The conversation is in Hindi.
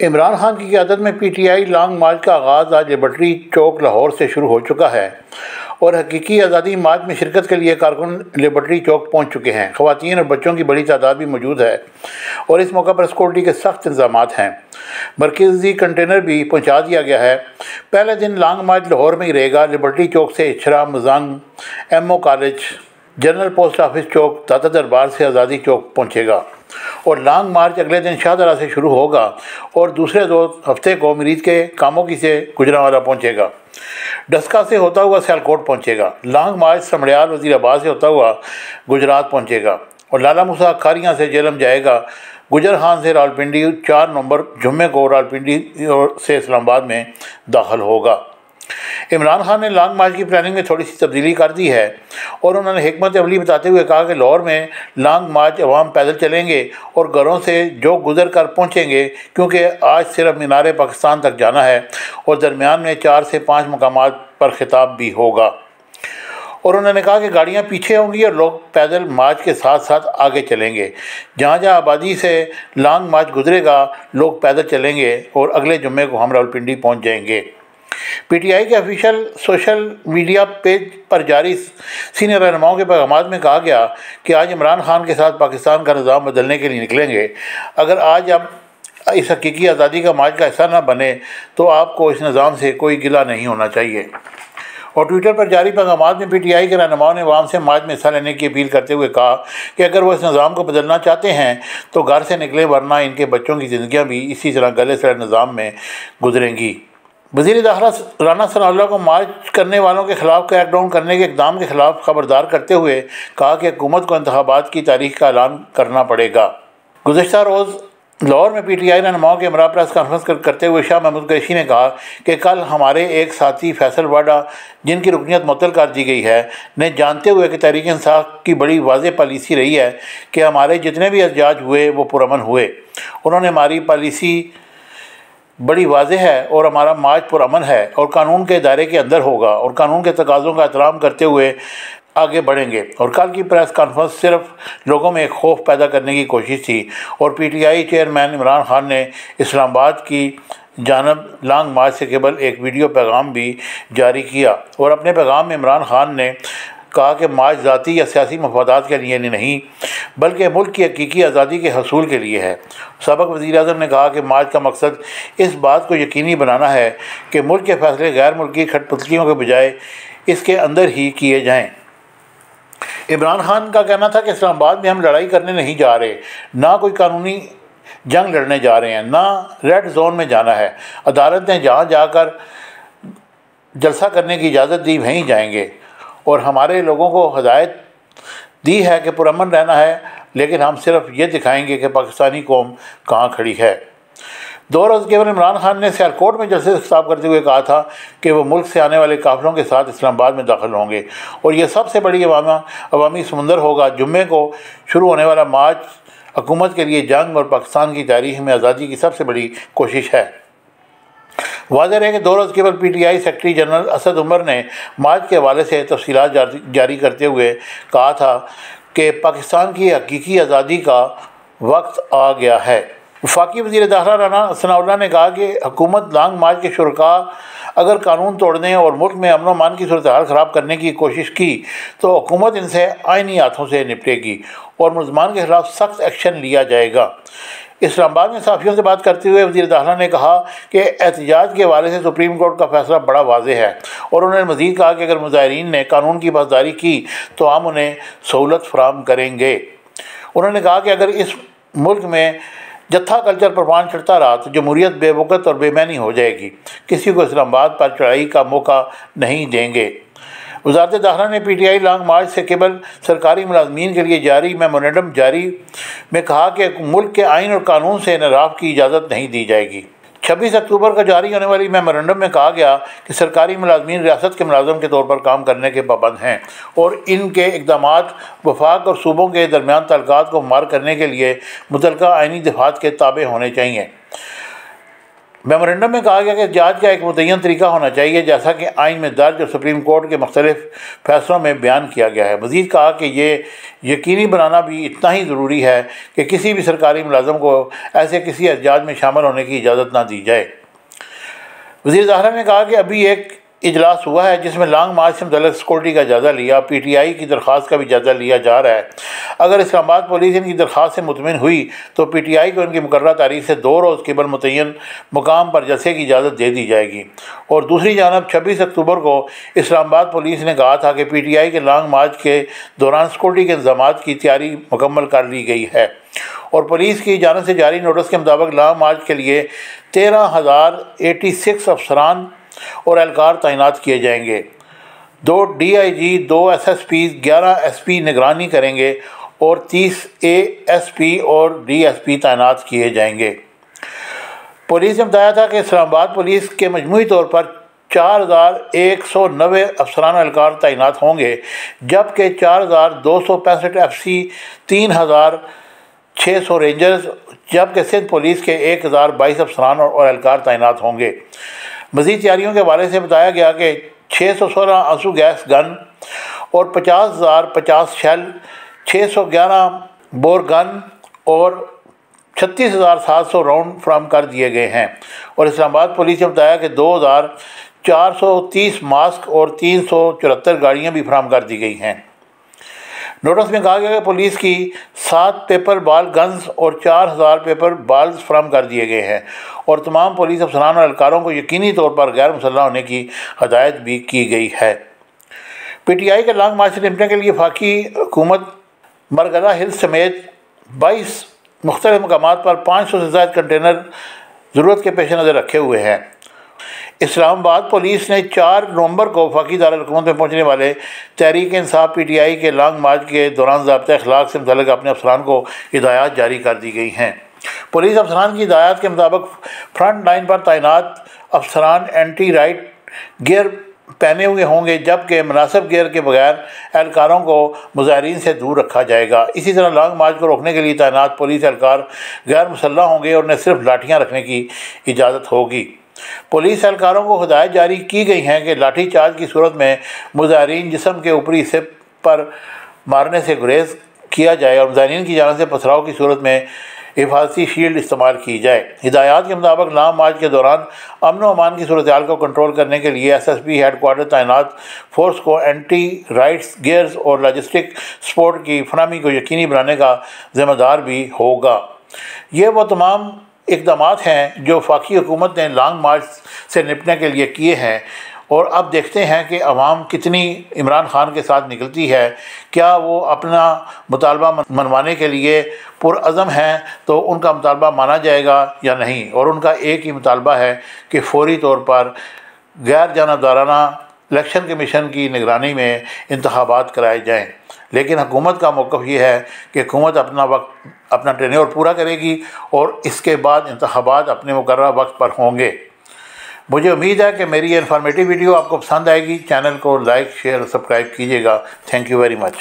इमरान खान की क्यादत में P T I long march का आगाज़ आज लिबर्टी चौक, लाहौर से शुरू हो चुका है और हकीकी आज़ादी मार्च में शिरकत के लिए कारकुन लिबर्टी चौक पहुँच चुके हैं। ख़वान और बच्चों की बड़ी तादाद भी मौजूद है और इस मौका पर सिक्योरिटी के सख्त इंतज़ाम हैं। मरकज़ी कंटेनर भी पहुँचा दिया गया है। पहले दिन लॉन्ग मार्च लाहौर में ही रहेगा। लिबर्टी चौक से Ichhra Mozang M O college general post office चौक दादा दरबार से आज़ादी चौक पहुँचेगा। और लॉन्ग मार्च अगले दिन शाहदरा से शुरू होगा और दूसरे दो हफ़्ते को मरीज़ के कामों की से गुजरावाला पहुँचेगा। डस्का से होता हुआ सियालकोट पहुँचेगा। लॉन्ग मार्च समड़ियाल वजीराबाद से होता हुआ गुजरात पहुँचेगा। और लाला मुसा खारियाँ से जेलम जाएगा। गुजर खान से रावलपिंडी, चार नवंबर जुम्मे को रावलपिंडी से इस्लामाबाद में दाखिल होगा। इमरान खान ने लॉन्ग मार्च की प्लानिंग में थोड़ी सी तब्दीली कर दी है और उन्होंने हमत अवली बताते हुए कहा कि लाहौर में लॉन्ग मार्च अवाम पैदल चलेंगे और घरों से जो गुजर कर पहुँचेंगे, क्योंकि आज सिर्फ़ मीनार पाकिस्तान तक जाना है और दरमियान में चार से पाँच मकाम पर खिताब भी होगा। और उन्होंने कहा कि गाड़ियाँ पीछे होंगी और लोग पैदल मार्च के साथ साथ आगे चलेंगे। जहाँ जहाँ आबादी से लॉन्ग मार्च गुजरेगा, लोग पैदल चलेंगे और अगले जुम्मे को हम रावलपिंडी पहुँच जाएँगे। पीटीआई के ऑफिशियल सोशल मीडिया पेज पर जारी सीनियर रहनुमाओं के पैगाम में कहा गया कि आज इमरान खान के साथ पाकिस्तान का निज़ाम बदलने के लिए निकलेंगे। अगर आज आप इस हकीकी आज़ादी का माज का हिस्सा न बने तो आपको इस निज़ाम से कोई गिला नहीं होना चाहिए। और ट्विटर पर जारी पैगाम में पी टी आई के रहनुमाओं ने वाम से माज में हिस्सा लेने की अपील करते हुए कहा कि अगर वो इस निज़ाम को बदलना चाहते हैं तो घर से निकले, वरना इनके बच्चों की ज़िंदियाँ भी इसी तरह गले सड़े निज़ाम में गुजरेंगी। वज़ीर दाखिला राना सनाल्ला को मार्च करने वालों के खिलाफ क्रैकडाउन करने के इकदाम के खिलाफ खबरदार करते हुए कहा कि हुकूमत को इंतबात की तारीख का ऐलान करना पड़ेगा। गुजशत रोज़ लाहौर में पी टी आई रहनुमाओं के हमरा प्रेस कॉन्फ्रेंस कर, करते हुए शाह महमूद कैशी ने कहा कि कल हमारे एक साथी फैसल वाडा जिनकी रुकनीत मुतल कर दी गई है ने जानते हुए कि तहरीक इंसाफ की बड़ी वाज पॉलिसी रही है कि हमारे जितने भी एहतजाज हुए वो पुरमन हुए। उन्होंने हमारी पॉलिसी बड़ी वाज है और हमारा माज पुरमन है और कानून के दायरे के अंदर होगा और कानून के तकाज़ों का एहतराम करते हुए आगे बढ़ेंगे। और कल की प्रेस कॉन्फ्रेंस सिर्फ़ लोगों में एक खौफ पैदा करने की कोशिश थी और पीटीआई चेयरमैन इमरान खान ने इस्लामाबाद की जानब लॉन्ग मार्च से केवल एक वीडियो पैगाम भी जारी किया। और अपने पैगाम में इमरान खान ने कहा कि माज ज़ाती या सियासी मफादात के लिए नहीं, बल्कि मुल्क की हकीकी आज़ादी के हसूल के लिए है। सबक वज़ी अजम ने कहा कि माज का मकसद इस बात को यकीनी बनाना है कि मुल्क के फैसले गैर मुल्की खटपतलियों के बजाय इसके अंदर ही किए जाएँ। इमरान खान का कहना था कि इस्लामाबाद में हम लड़ाई करने नहीं जा रहे, ना कोई कानूनी जंग लड़ने जा रहे हैं, ना रेड जोन में जाना है। अदालत ने जहाँ जाकर जलसा करने की इजाज़त दी, वहीं जाएँगे। और हमारे लोगों को हदायत दी है कि पुरमन रहना है, लेकिन हम सिर्फ़ ये दिखाएँगे कि पाकिस्तानी कौम कहाँ खड़ी है। दो रोज़ केवल इमरान खान ने सियालकोट में जलसे खिताब करते हुए कहा था कि वो मुल्क से आने वाले काफिलों के साथ इस्लामाबाद में दाखिल होंगे। और यह सबसे बड़ी अवामा, अवामी समंदर होगा जुम्मे को शुरू होने वाला मार्च, हुकूमत के लिए जंग और पाकिस्तान की तारीख में आज़ादी की सबसे बड़ी कोशिश है। वाजह है कि दो रोज़ केवल P T I secretary general Asad Umar ने मार्च के हवाले से तफसीत जारी, जारी करते हुए कहा था कि पाकिस्तान की हकीकी आज़ादी का वक्त आ गया है। वफाकी वजी दाखिला राना सनाउल्ला ने कहा कि हुकूमत लॉन्ग मार्च के शुरा अगर कानून तोड़ने और मुल्क में अमन मान की सूरत हाल ख़राब करने की कोशिश की तो हुकूमत इनसे आइनी हाथों से निपटेगी और मुलजमान के खिलाफ सख्त एक्शन लिया जाएगा। इस्लामाबाद में साफियों से बात करते हुए वजी दाखिला ने कहा कि एहतजाज के हवाले से सुप्रीम कोर्ट का फैसला बड़ा वाज है और उन्होंने मजीद कहा कि अगर मुजाहरीन ने कानून की पासदारी की तो हम उन्हें सहूलत फ्राहम करेंगे। उन्होंने कहा कि अगर इस मुल्क में जत्था कल्चर प्रवान चढ़ता रहा तो जमहूरियत बेवकत और बेमैनी हो जाएगी। किसी को इस्लामाबाद पर चढ़ाई का मौका नहीं देंगे। वजारत दाखिला ने P T I long march से केवल सरकारी मुलाजमीन के लिए जारी मेमोरेंडम जारी में कहा कि मुल्क के आइन और कानून से इनराफ की इजाज़त नहीं दी जाएगी। छब्बीस अक्टूबर को जारी होने वाली मेमोरेंडम में कहा गया कि सरकारी मुलाजमीन रियासत के मुलाजम के तौर पर काम करने के पाबंद हैं और इनके इकदाम वफाक और सूबों के दरमियान तलक़ात को मार करने के लिए मुतल आइनी दफात के ताबे होने चाहिए। मेमोरेंडम में कहा गया कि जाँच का एक मुतन तरीका होना चाहिए, जैसा कि आइन में दर्ज और सुप्रीम कोर्ट के मुख्तलिफ़ फैसलों में बयान किया गया है। मजीद कहा कि ये यकीनी बनाना भी इतना ही ज़रूरी है कि किसी भी सरकारी मुलाजम को ऐसे किसी एजाज में शामिल होने की इजाज़त ना दी जाए। वजी अजहरा ने कहा कि अभी एक इजलास हुआ है, जिसमें लॉन्ग मार्च से मतलब सिक्योरिटी का जायज़ा लिया पी टी आई की दरख्वास्त का भी जायज़ा लिया जा रहा है। अगर इस्लामाबाद पुलिस इनकी दरख्वास्त से मुतमिन हुई तो पी टी आई को इनकी मुकर तारीख से दो रोज़ केवल मुतन मुकाम पर जलसे की इजाज़त दे दी जाएगी। और दूसरी जानब, छब्बीस अक्टूबर को इस्लामाबाद पुलिस ने कहा था कि पी टी आई के लॉन्ग मार्च के दौरान सिक्योरिटी के इंतज़ाम की तैयारी मुकम्मल कर ली गई है। और पुलिस की जानब से जारी नोटिस के मुताबिक लॉन्ग मार्च के लिए तेरह हज़ार एटी सिक्स अफसरान और एहलकार तैनात किए जाएँगे। दो डीआईजी, दो एसएसपी, ग्यारह एसपी निगरानी करेंगे और तीस एएसपी और डीएसपी तैनात किए जाएँगे। पुलिस ने बताया था कि इस्लामाबाद पुलिस के मजमू तौर पर चार हज़ार एक सौ नबे अफसरान एहलकार तैनात होंगे जबकि चार हज़ार दो सौ पैंसठ एफ़ सी तीन हज़ार छः सौ रेंजर्स जबकि सिंध पुलिस के एक हज़ार बाईस अफसरान और एहलकार तैनात होंगे। मजीद तैयारियों के हवाले से बताया गया कि छः सौ सोलह आँसू गैस गन और पचास हज़ार पचास शैल छः सौ ग्यारह बोर गन और छत्तीस हज़ार सात सौ राउंड फ्राहम कर दिए गए हैं। और इस्लामाबाद पुलिस ने बताया कि दो हज़ार चार सौ तीस मास्क और तीन सौ चौहत्तर गाड़ियाँ भी फ्राहम कर दी गई हैं। नोटिस में कहा गया कि पुलिस की सात पेपर बाल गन्स और चार हज़ार पेपर बाल्स फ्राहम कर दिए गए हैं। और तमाम पुलिस अफसरान और एहलकारों को यकीनी तौर पर गैर मुसल्ह होने की हदायत भी की गई है। पी टी आई के लॉन्ग मार्च से निपटने के लिए फाकी हुकूमत मरगला हिल समेत बाईस मुख्तलिफ़ मकाम पर पाँच सौ से ज़्यादा कंटेनर ज़रूरत के पेश नज़र रखे हुए हैं। इस्लामाबाद पुलिस ने चार नवंबर को वफाकी दारकूमत में पहुँचने वाले तहरीक इंसाफ पी टी आई के लॉन्ग मार्च के दौरान जबत अखलाक से मुतल अपने अफसरान को हिदायत जारी कर दी गई हैं। पुलिस अफसरान की हिदायत के मुताबिक फ्रंट लाइन पर तैनात अफसरान एंटी राइट गियर पहने हुए होंगे, जबकि मुनासब गियर के बगैर एहलकारों को मुजाहरीन से दूर रखा जाएगा। इसी तरह लॉन्ग मार्च को रोकने के लिए तैनात पुलिस एहलकार गैर मुसल्ह होंगे और उन्हें सिर्फ़ लाठियाँ रखने की इजाज़त होगी। पुलिस एहलकारों को हदायत जारी की गई हैं कि लाठी चार्ज की सूरत में मुजाहरीन जिसम के ऊपरी हिस्से पर मारने से गुरेज किया जाए और मुजाहरीन की जानब से पथराव की सूरत में हिफाजती शील्ड इस्तेमाल की जाए। हिदायत के मुताबिक नाम मार्च के दौरान अमन व अमान की सूरत को कंट्रोल करने के लिए S S P headquarter तैनात फोर्स को एंटी राइट्स गेयर्स और लॉजिस्टिक सपोर्ट की फरहमी को यकीनी बनाने का ज़िम्मेदार भी होगा। ये वो तमाम इकदाम हैं जो फाकी हुकूमत ने लॉन्ग मार्च से निपटने के लिए किए हैं। और अब देखते हैं कि आवाम कितनी इमरान खान के साथ निकलती है। क्या वो अपना मुतालबा मनवाने के लिए पुरज़म हैं तो उनका मुतालबा माना जाएगा या नहीं? और उनका एक ही मुतालबा है कि फौरी तौर पर गैर जानबदाराना इलेक्शन कमीशन की निगरानी में इंतबात कराए जाएँ। लेकिन हुकूमत का मौक़ ये है कि हुकूमत अपना वक्त, अपना टेन्योर पूरा करेगी और इसके बाद इंतबात अपने मुकर वक्त पर होंगे। मुझे उम्मीद है कि मेरी ये इन्फॉर्मेटिव वीडियो आपको पसंद आएगी। चैनल को लाइक शेयर सब्सक्राइब कीजिएगा। Thank you very much